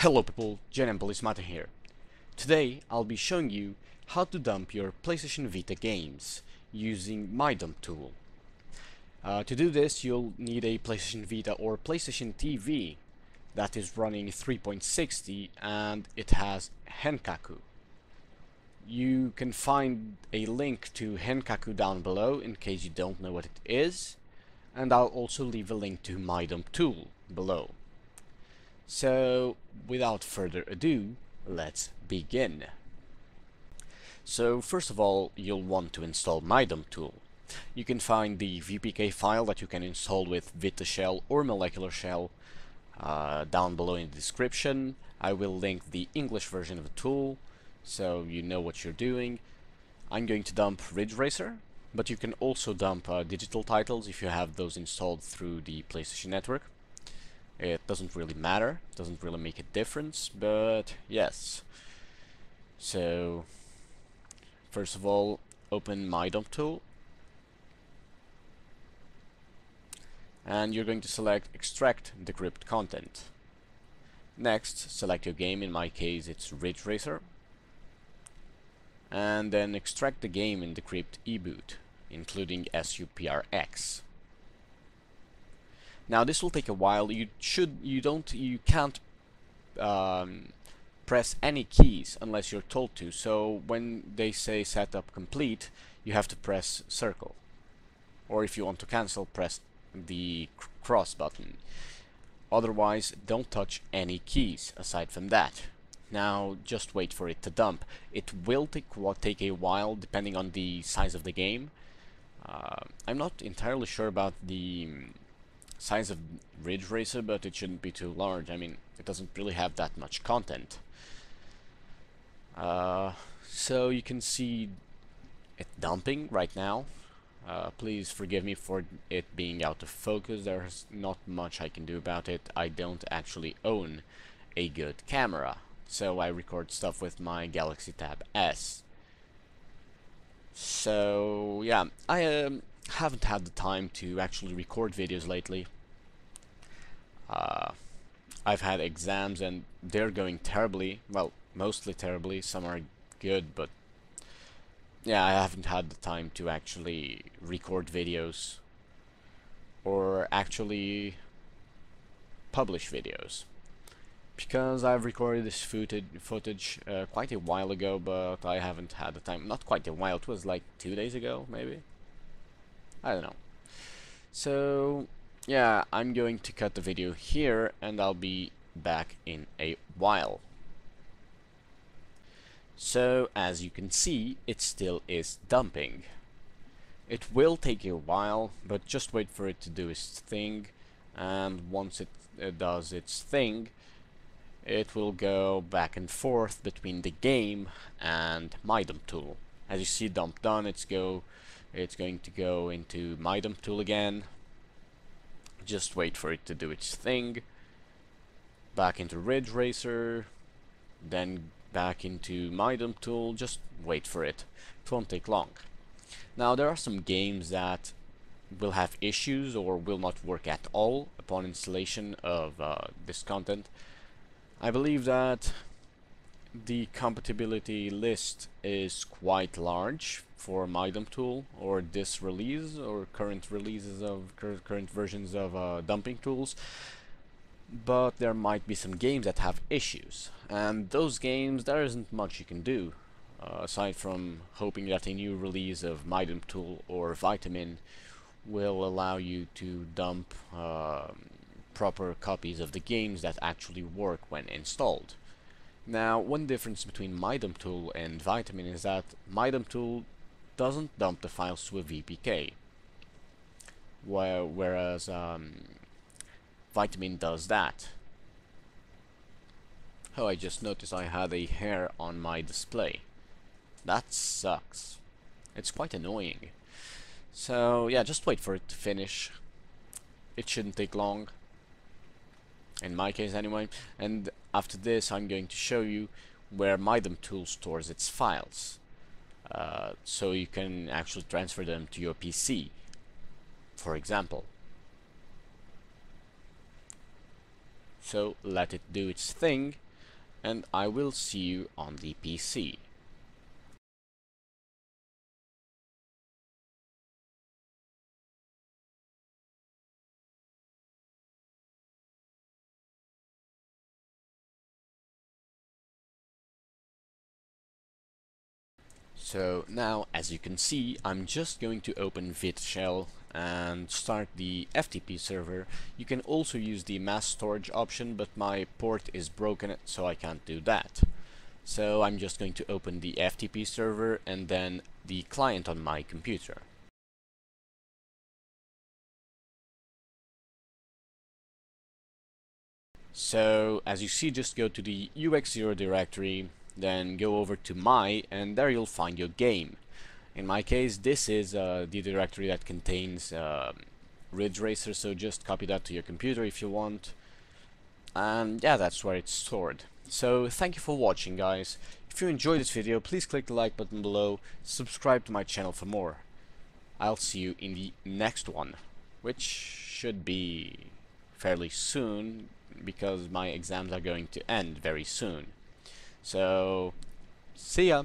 Hello people, Policemata here. Today I'll be showing you how to dump your PlayStation Vita games using MaiDumpTool. Uh, to do this you'll need a PlayStation Vita or PlayStation TV that is running 3.60 and it has Henkaku. You can find a link to Henkaku down below in case you don't know what it is and I'll also leave a link to MaiDumpTool below. So, without further ado, let's begin. So, first of all, you'll want to install MaiDumpTool. You can find the VPK file that you can install with Vita Shell or Molecular Shell uh, down below in the description. I will link the English version of the tool, so you know what you're doing. I'm going to dump Ridge Racer, but you can also dump uh, digital titles if you have those installed through the PlayStation Network. It doesn't really matter, doesn't really make a difference, but yes. So, first of all, open MaiDumpTool. And you're going to select extract decrypt content. Next, select your game, in my case it's Ridge Racer. And then extract the game in decrypt eboot, including SUPRX. Now this will take a while. You should, you don't, you can't um, press any keys unless you're told to. So when they say setup complete, you have to press circle. Or if you want to cancel, press the cross button. Otherwise, don't touch any keys aside from that. Now, just wait for it to dump. It will take, take a while depending on the size of the game. Uh, I'm not entirely sure about the size of Ridge Racer, but it shouldn't be too large. I mean, it doesn't really have that much content. Uh, so you can see it dumping right now. Uh, please forgive me for it being out of focus. There's not much I can do about it. I don't actually own a good camera, so I record stuff with my Galaxy Tab S. So yeah, I um, haven't had the time to actually record videos lately. Uh, I've had exams and they're going terribly, well, mostly terribly, some are good, but yeah, I haven't had the time to actually record videos or actually publish videos because I've recorded this footage, footage uh, quite a while ago, but I haven't had the time. Not quite a while, it was like two days ago, maybe? I don't know. So, yeah, I'm going to cut the video here, and I'll be back in a while. So, as you can see, it still is dumping. It will take you a while, but just wait for it to do its thing, and once it uh, does its thing, it will go back and forth between the game and MaiDumpTool. As you see dump done, it's go it's going to go into MaiDumpTool again. Just wait for it to do its thing. Back into Ridge Racer, then back into MaiDumpTool, just wait for it. It won't take long. Now there are some games that will have issues or will not work at all upon installation of uh, this content I believe that the compatibility list is quite large for MaiDumpTool or this release or current releases of cur current versions of uh, dumping tools but there might be some games that have issues and those games there isn't much you can do uh, aside from hoping that a new release of MaiDumpTool or Vitamin will allow you to dump uh, proper copies of the games that actually work when installed. Now, one difference between MaiDumpTool and Vitamin is that MaiDumpTool doesn't dump the files to a VPK, where, whereas um, Vitamin does that. Oh, I just noticed I had a hair on my display. That sucks. It's quite annoying. So, yeah, just wait for it to finish. It shouldn't take long in my case anyway and after this I'm going to show you where MaiDumpTool stores its files uh, so you can actually transfer them to your PC for example so let it do its thing and I will see you on the PC. So now, as you can see, I'm just going to open VitaShell and start the FTP server. You can also use the mass storage option, but my port is broken, so I can't do that. So I'm just going to open the FTP server and then the client on my computer. So, as you see, just go to the UX0 directory, then go over to my and there you'll find your game. In my case this is uh, the directory that contains uh, Ridge Racer so just copy that to your computer if you want. And yeah that's where it's stored. So thank you for watching guys. If you enjoyed this video please click the like button below. Subscribe to my channel for more. I'll see you in the next one which should be fairly soon because my exams are going to end very soon so, see ya.